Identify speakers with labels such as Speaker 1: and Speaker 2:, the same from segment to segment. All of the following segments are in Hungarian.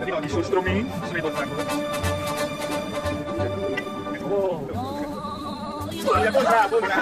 Speaker 1: Ryba jsou stromy, musíme to takhle. Wow. Jak to dá, to dá.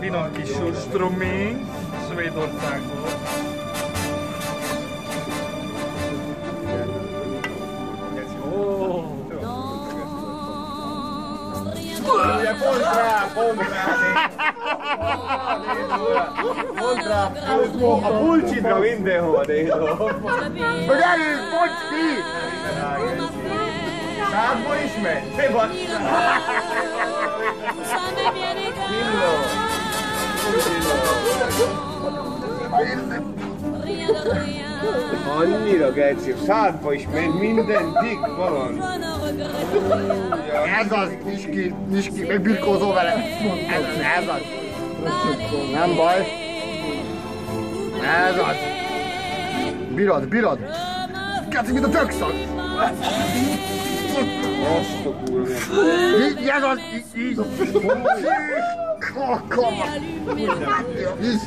Speaker 1: Pinocchi sul strumen, se vedo
Speaker 2: il tacco. Compra, compra! Rá. A pulcsidra mindenhol, Dédó.
Speaker 3: Hogy elő, bocs ki!
Speaker 2: Sávból is megy? Te vagy. Annyira geci, szádba is megy, minden dik van.
Speaker 3: Ez az, Niski, Niski, megbirkózol vele. Ez az, ez az. Nem baj. Ez az. Bírod, bírod. Keci, mint a tökszak.
Speaker 2: Azt a kurva.
Speaker 3: Így, ez az, így, így. Kakam. Így.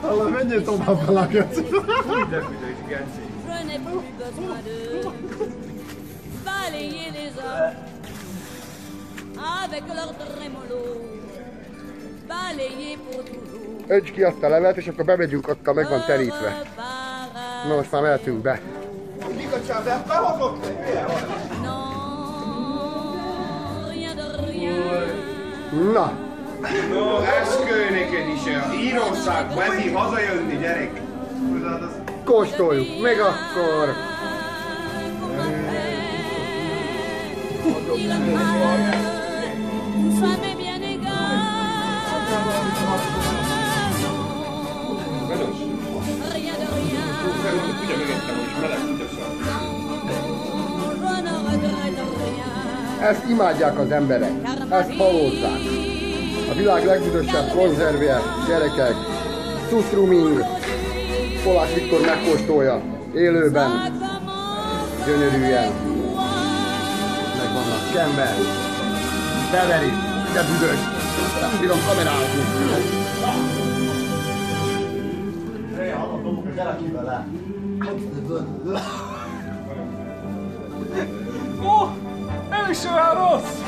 Speaker 4: Hallom, menjél tovább a lakját.
Speaker 2: De büdös geci.
Speaker 5: Balayer les hommes avec leur trémolo.
Speaker 3: Önts ki azt a levelet, és akkor bemegyünk, ott meg van terítve. Na most már mehetünk be. Na,
Speaker 2: No, eszkő neked is, Írországba, ez így hazajönni, gyerek.
Speaker 3: kóstoljuk. Meg akkor.
Speaker 5: Il
Speaker 3: Ezt imádják az emberek. Ezt halózzák. A világ legbüdösebb konzervje, gyerekek. Sustruming. Polák Viktor megkóstolja. Élőben. Gyönyörűen. Meg vannak kember. Beveri. De büdös. Nem bírom kamerázni.
Speaker 1: Ó, nem is olyan rossz!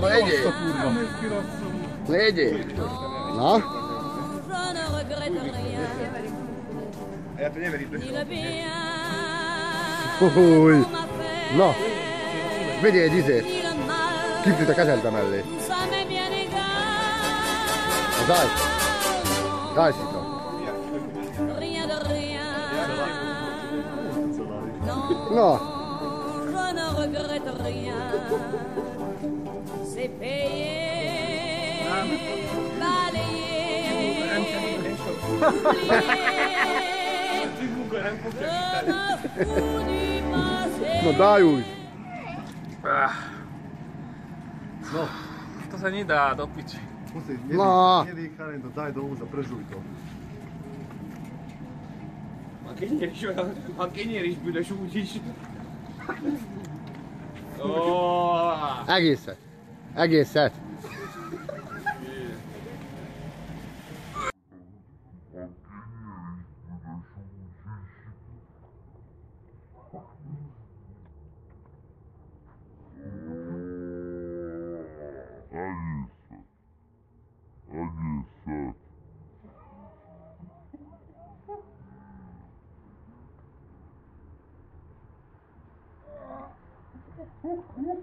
Speaker 3: Na egyél. Na egyél. Na,
Speaker 5: è la fine
Speaker 3: per il Ui. No.
Speaker 5: Vedi, è di sé. Chi
Speaker 3: più da casa
Speaker 5: è il tamelli? Esatto.
Speaker 3: Ma
Speaker 5: dai. Dai, si No. C'est payé, balayé, oublié.
Speaker 3: No dai už.
Speaker 1: No, to se ni da dopići.
Speaker 4: Pusti,
Speaker 3: jedi,
Speaker 4: jedi Karen da daj dovu za pržuj to.
Speaker 2: Makenyér is büdös úgy is.
Speaker 3: Egészet. Egészet.
Speaker 2: Miért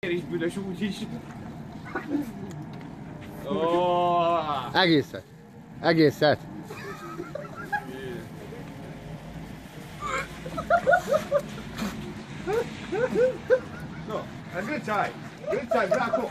Speaker 2: is büdös úgy is? Oh,
Speaker 3: Egészet. Egészet.
Speaker 2: no, a good time. Good time, Rocco.